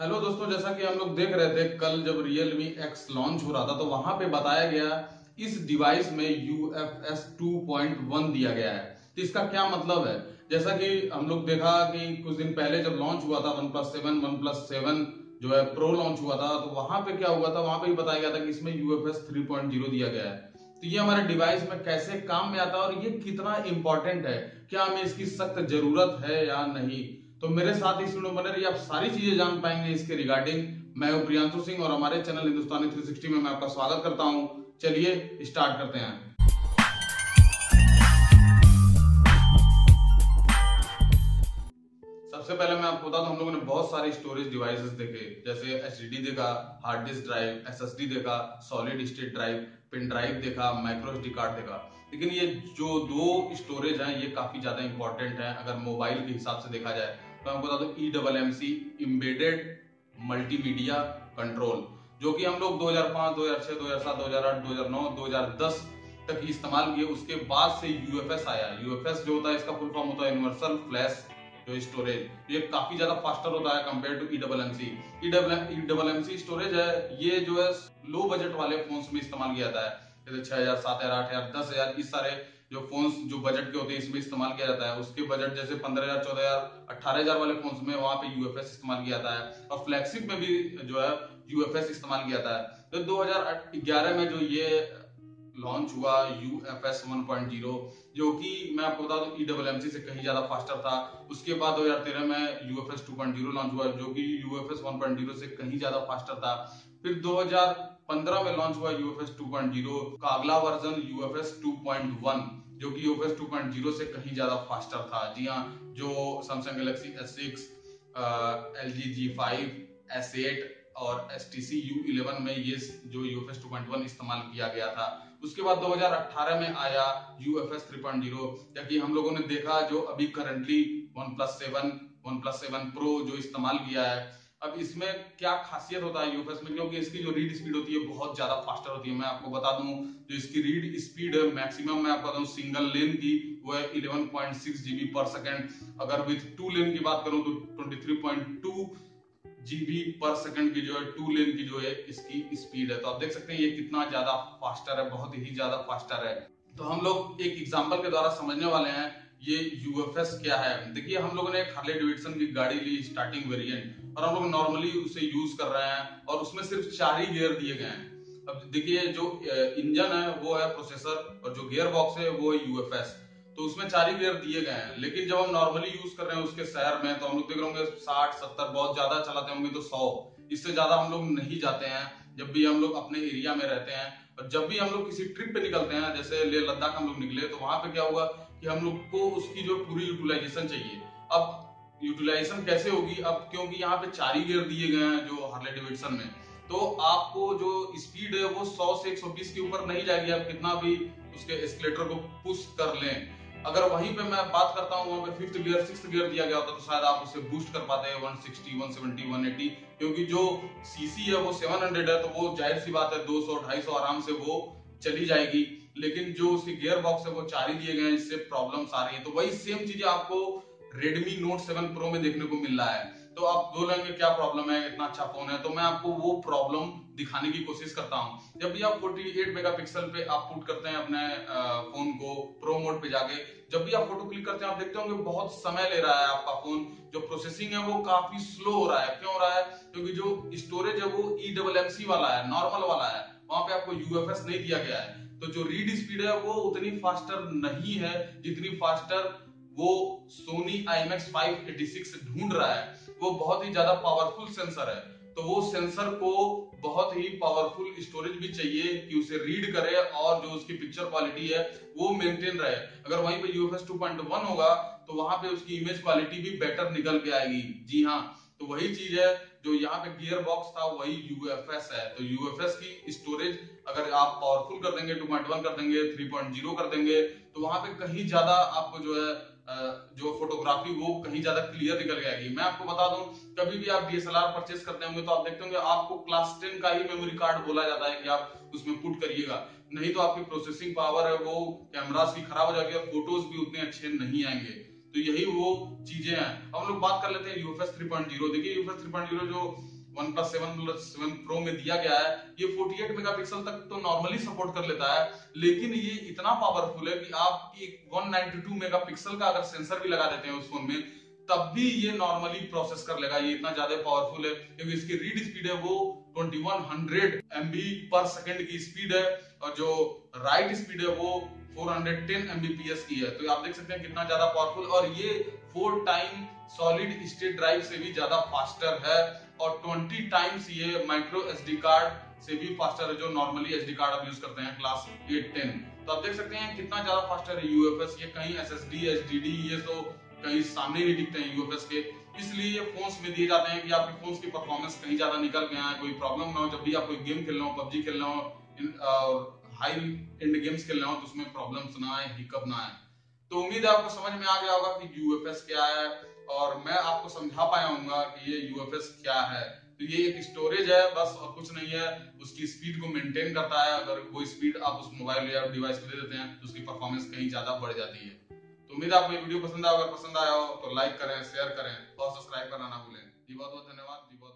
Hello दोस्तों, जैसा कि हम लोग देख रहे थे, कल जब Realme एक्स लॉन्च हो रहा था तो वहाँ पे बताया गया, इस डिवाइस में UFS 2.1 दिया गया है। तो इसका क्या मतलब है? जैसा कि हम लोग देखा कि कुछ दिन पहले जब लॉन्च हुआ था one plus seven one plus seven जो है प्रो लॉन्च हुआ था तो वहाँ पे क्या हुआ था? वहाँ पे भी बताया गया था कि इसमें UFS 3.0 दिया गया है। तो ये हमारे डिवाइस में कैसे काम में आता है और ये कितना इंपॉर्टेंट है? क्या हमें इसकी सख्त ज़रूरत है या नहीं? तो मेरे साथ इस वीडियो बने रहिए। आप सारी चीज़ें जान पाएँगे इसके रिगार्डिंग मैं हूँ प्रियांशु सिंह और हमारे चैनल हिंदुस्तानी 360 में मैं आपका स्वागत करता हूँ। चलिए स्टार्ट करते हैं। सबसे पहले मैं आपको बता दूँ, हम लोगों ने बहुत सारे स्टोरेज डिवाइसेस देखे। जैसे एच देखा हार्ड डिस्क ड्राइव एसएसडी देखा solid state drive pin drive देखा माइक्रो एस कार्ड देखा। लेकिन ये जो दो स्टोरेज हैं, ये काफ़ी ज़्यादा इंपॉर्टेंट है। अगर मोबाइल के हिसाब से देखा जाए तो मैं बता दूँ E double M C embedded multimedia control जो कि हम लोग 2005, 2006, 2007, 2008, 2009, 2010 तक इस्तेमाल किए। उसके बाद से यूएफएस आया। यूएफएस जो होता है इसका फुल फॉर्म होता है यूनिवर्सल फ्लैश जो स्टोरेज ये काफ़ी ज़्यादा फास्टर होता है compare to E double M C E double M C storage है ये जो है लो बजट वाले फ़ोन में इस्तेमाल किया जाता है। जैसे छह हज़ार, सात हज़ार, आठ हज़ार, दस हज़ार, इस सारे जो फोन्स जो बजट के होते हैं, इसमें इस्तेमाल किया जाता है। उसके बजट जैसे पंद्रह हज़ार, चौदह हज़ार अठारह हज़ार वाले फोन्स में वहाँ पे यूएफएस इस्तेमाल किया जाता है। और फ्लैगशिप में भी जो है यूएफएस इस्तेमाल किया जाता है। तो 2011 में जो ये लॉन्च हुआ U F S one point zero जो कि मैं आपको बता दूँ ई डबल एम सी से कहीं ज़्यादा फास्टर था। उसके बाद 2013 में U F S two point zero launch हुआ, जो कि U F S one point zero से कहीं ज़्यादा फास्टर था। फिर 2015 में लॉन्च हुआ U F S two point zero का अगला version U F S two point one जो कि U F S two point zero से कहीं ज़्यादा फास्टर था। जी हाँ जो Samsung Galaxy S six L G G five S eight और S T C U eleven में ये जो U F S two point one इस्तेमाल किया गया था। उसके बाद 2018 में आया U F S three point zero जबकि हम लोगों ने देखा जो अभी currently OnePlus seven OnePlus seven pro जो इस्तेमाल किया है अब इसमें क्या खासियत होता है यूएफएस में? क्योंकि इसकी जो रीड स्पीड होती है, बहुत ज़्यादा फास्टर होती है। मैं आपको बता दूँ, जो इसकी रीड स्पीड है मैक्सिमम मैं आपको बताऊँ सिंगल लेन की, वो है 11.6 जीबी पर सेकंड अगर विथ टू लेन की बात करूँ तो 23.2 जीबी पर सेकंड की जो है टू लेन की जो है, इसकी स्पीड है। तो आप देख सकते हैं, ये कितना ज़्यादा फास्टर है, बहुत ही ज़्यादा फास्टर है। तो हम लोग एक एग्ज़ाम्पल के द्वारा समझने वाले हैं ये यूएफएस क्या है? देखिए, हम लोगों ने एक हार्ले डेविडसन की गाड़ी ली स्टार्टिंग वेरिएंट और हम लोग नॉर्मली उसे यूज़ कर रहे हैं, और उसमें सिर्फ़ चार ही गियर दिए गए हैं। अब देखिए, जो इंजन है, वो है प्रोसेसर और जो गियर बॉक्स है, वो है यूएफएस तो उसमें चार ही गियर दिए गए हैं। लेकिन जब हम नॉर्मली यूज़ कर रहे हैं उसके शहर में तो हम लोग देख रहे होंगे, साठ, सत्तर, बहुत ज़्यादा चलाते होंगे तो सौ। इससे ज़्यादा हम लोग नहीं जाते हैं, जब भी हम लोग अपने एरिया में रहते हैं। और जब भी हम लोग किसी ट्रिप पे निकलते हैं, जैसे ले लद्दाख हम लोग निकले तो वहाँ पे क्या हुआ कि हम लोग को उसकी जो पूरी यूटिलाइजेशन चाहिए। अब यूटिलाइजेशन कैसे होगी? अब क्योंकि यहाँ पे चार ही गियर दिए गए हैं जो हार्ले डेविडसन में। तो आपको जो स्पीड है, वो 100 से 120 के ऊपर नहीं जाएगी। आप कितना भी उसके एस्केलेटर को पुश कर लें। अगर वहीं पे मैं बात करता हूँ वहाँ पे फिफ्थ गियर सिक्स गियर दिया गया होता तो शायद आप उसे बूस्ट कर पाते हैं 160, 170, 180 क्योंकि जो सीसी है वो 700 है तो वो ज़ाहिर सी बात है 200, 250 आराम से वो चली जाएगी। लेकिन जो उसके गियर बॉक्स है वो चार ही दिए गए हैं जिससे प्रॉब्लम आ रही है। तो वही सेम चीज़ें आपको रेडमी नोट सेवन प्रो में देखने को मिल रहा है। तो आप दो लेंगे क्या प्रॉब्लम है? इतना अच्छा फ़ोन है। तो मैं आपको वो प्रॉब्लम दिखाने की कोशिश करता हूँ। जब भी आप 48 मेगापिक्सल पे आप पुट करते हैं अपने फ़ोन को प्रो मोड पे जाके, जब भी आप फ़ोटो क्लिक करते हैं, आप देखते होंगे बहुत समय ले रहा है आपका फ़ोन जो प्रोसेसिंग है वो काफ़ी स्लो हो रहा है। क्यों हो रहा है? क्योंकि जो स्टोरेज है वो ई डबल एम सी वाला है नॉर्मल वाला है। वहाँ पे आपको यूएफएस नहीं दिया गया है। तो जो रीड स्पीड है वो उतनी फास्टर नहीं है जितनी फास्टर वो Sony I M X five eighty six ढूंढ रहा है। वो बहुत ही ज़्यादा पावरफुल सेंसर है। तो वो सेंसर को बहुत ही पावरफुल स्टोरेज भी चाहिए कि उसे रीड करे और जो उसकी पिक्चर क्वालिटी है, वो मेंटेन रहे। अगर वहीं पे यूएफएस 2.1 होगा तो वहाँ पे उसकी इमेज क्वालिटी भी बेटर निकल के आएगी। जी हाँ तो वही चीज़ है जो यहाँ पे गियर बॉक्स था, वही यूएफएस है। तो यूएफएस की स्टोरेज अगर आप पावरफुल कर देंगे 2.1 कर देंगे 3.0 कर देंगे तो वहाँ पे कहीं ज़्यादा आपको जो है जो फोटोग्राफी वो कहीं ज़्यादा क्लियर निकल जाएगी मैं आपको बता दूँ, कभी भी आप डीएसएलआर परचेस करते होंगे तो आप देखते होंगे आपको क्लास टेन का ही मेमोरी कार्ड बोला जाता है कि आप उसमें पुट करिएगा। नहीं तो आपकी प्रोसेसिंग पावर है, वो कैमरास की खराब हो जाएगी और फ़ोटोज़ भी उतने अच्छे नहीं आएँगे। तो यही वो चीज़ें हैं। हम लोग बात कर लेते हैं यूएफएस 3.0 देखिए यूएफएस 3.0 जो one plus seven seven pro में दिया गया है। ये 48 मेगापिक्सल तक तो नॉर्मली सपोर्ट कर लेता है, लेकिन ये इतना पावरफुल है कि आप एक 192 मेगापिक्सल का अगर सेंसर भी लगा देते हैं उस फ़ोन में, तब भी ये नॉर्मली प्रोसेस कर लेगा। ये इतना ज़्यादा पावरफुल है, क्योंकि इसकी रीड स्पीड है वो 2100 एमबी पर सेकंड की स्पीड है, और जो राइट स्पीड है वो 410 एमबीपीएस की है। तो आप देख सकते हैं कितना ज़्यादा पावरफुल और ये four time solid state drive से भी ज़्यादा फास्टर है और 20 टाइम्स ये माइक्रो एसडी कार्ड से भी फास्टर है जो नॉर्मली एसडी कार्ड आप यूज़ करते हैं क्लास एट टेन तो आप देख सकते हैं कितना ज़्यादा फास्टर है यूएफएस ये कहीं एसएसडी एचडीडी ये तो कहीं सामने नहीं दिखते हैं यूएफएस के। इसलिए ये फोन्स में दिए जाते हैं कि आपके फोन्स की परफॉर्मेंस कहीं ज़्यादा निकल गया है, कोई प्रॉब्लम ना हो। जब भी आप कोई गेम खेल रहे हो पबजी खेल रहे हो हाई एंड गेम्स खेल रहे हो तो उसमें प्रॉब्लम्स ना आए हिकअप ना आए। तो उम्मीद है आपको समझ में आ गया होगा कि यूएफएस क्या है, और मैं आपको समझा पाया हूँ कि ये यूएफएस क्या है। तो ये एक स्टोरेज है, बस और कुछ नहीं है। उसकी स्पीड को मेंटेन करता है। अगर वो स्पीड आप उस मोबाइल या डिवाइस को दे देते हैं तो उसकी परफॉर्मेंस कहीं ज़्यादा बढ़ जाती है। तो उम्मीद है आपको ये वीडियो पसंद आया। अगर पसंद आया हो तो लाइक करें शेयर करें, और सब्सक्राइब करना ना भूलें। जी बहुत बहुत धन्यवाद। जी बहुत